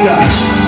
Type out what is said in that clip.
Here.